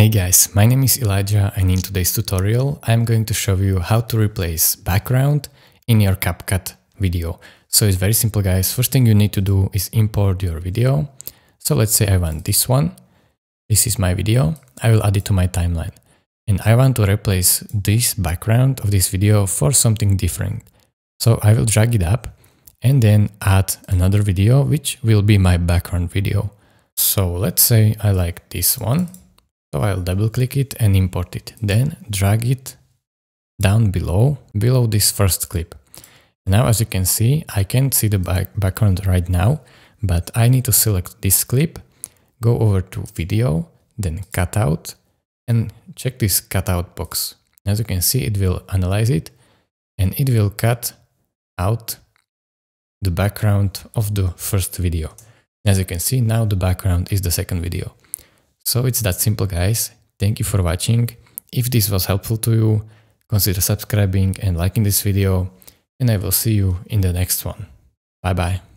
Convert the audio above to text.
Hey guys, my name is Elijah and in today's tutorial I'm going to show you how to replace background in your CapCut video. So it's very simple guys, first thing you need to do is import your video. So let's say I want this one, this is my video, I will add it to my timeline. And I want to replace this background of this video for something different. So I will drag it up and then add another video which will be my background video. So let's say I like this one. So I'll double click it and import it. Then drag it down below, below this first clip. Now as you can see, I can't see the back background right now, but I need to select this clip, go over to video, then cutout and check this cutout box. As you can see, it will analyze it and it will cut out the background of the first video. As you can see, now the background is the second video. So it's that simple guys. Thank you for watching. If this was helpful to you, consider subscribing and liking this video and I will see you in the next one. Bye bye.